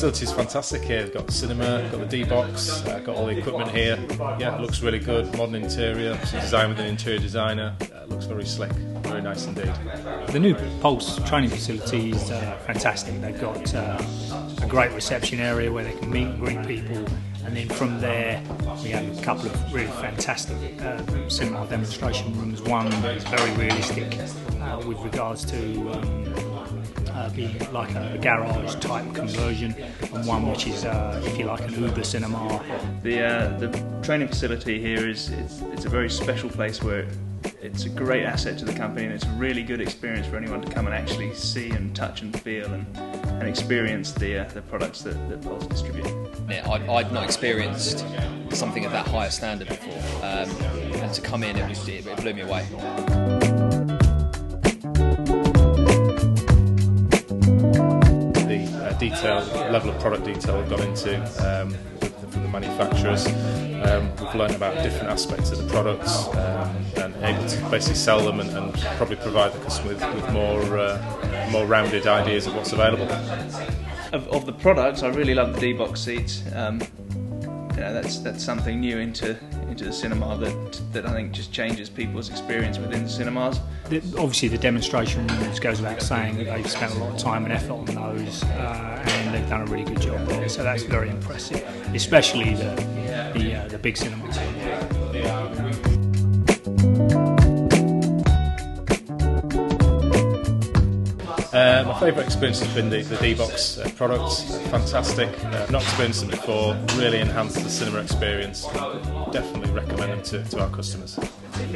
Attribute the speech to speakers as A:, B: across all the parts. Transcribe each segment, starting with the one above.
A: fantastic here. We've got the cinema, got the D box, uh, got all the equipment here. Yeah, looks really good. Modern interior, designed with an interior designer. Uh, looks very slick, very nice indeed.
B: The new Pulse training facility is uh, fantastic. They've got uh, a great reception area where they can meet and greet people, and then from there we have a couple of really fantastic uh, cinema demonstration rooms. One is very realistic uh, with regards to. Um, uh, being like a, garage type conversion, and one which is, uh, if you like, an Uber cinema.
C: The uh, the training facility here is it's, it's a very special place where it's a great asset to the company and it's a really good experience for anyone to come and actually see and touch and feel and, and experience the, uh, the products that, that Pulse distribute.
D: Yeah, I'd, I'd, not experienced something of that higher standard before um, and to come in it, was, it blew me away.
A: Detail, level of product detail we've gone into um, from the manufacturers. Um, we've learned about different aspects of the products um, and able to basically sell them and, and probably provide the customer with, with more uh, more rounded ideas of what's available.
C: Of, of the products, I really love the D-box seats. Um, you know, that's that's something new into into the cinema that that I think just changes people's experience within the cinemas.
B: The, obviously, the demonstration goes without saying that they've spent a lot of time and effort on those, uh, and they've done a really good job there. So that's very impressive, especially the the, uh, the big cinemas.
A: Favourite experience has been the, the D-Box uh, products, uh, fantastic. Uh, not experienced them before, really enhanced the cinema experience. Definitely recommend them to, to our customers.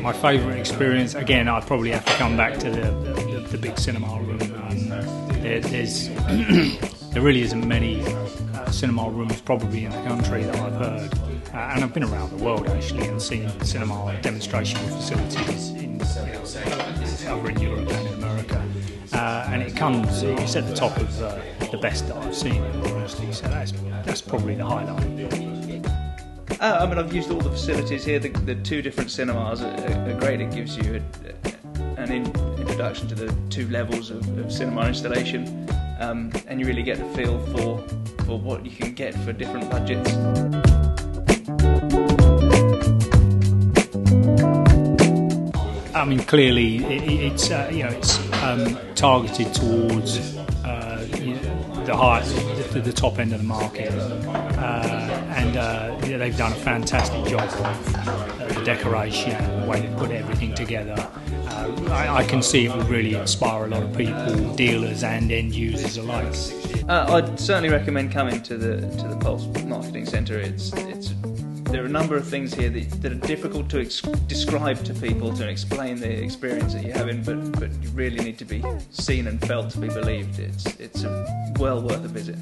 B: My favourite experience, again, I'd probably have to come back to the, the, the big cinema room. There, there's, there really isn't many uh, cinema rooms probably in the country that I've heard. Uh, and I've been around the world actually and seen cinema demonstration facilities in, you know, over in Europe and uh, and it comes, it's at the top of uh, the best that I've seen, honestly. So that's that's probably the highlight.
C: Uh, I mean, I've used all the facilities here. The, the two different cinemas are, are great. It gives you a, an in, introduction to the two levels of, of cinema installation, um, and you really get a feel for for what you can get for different budgets.
B: I mean, clearly it, it's uh, you know it's um, targeted towards uh, you know, the high, the, the, top end of the market, uh, and uh, they've done a fantastic job of uh, the decoration and the way they put everything together. Uh, I, I, can see it would really inspire a lot of people, dealers and end users alike.
C: I'd certainly recommend coming to the to the Pulse Marketing Centre. It's it's there are a number of things here that, that are difficult to ex- describe to people to explain the experience that you're having, but, but you really need to be seen and felt to be believed. It's, it's well worth a visit.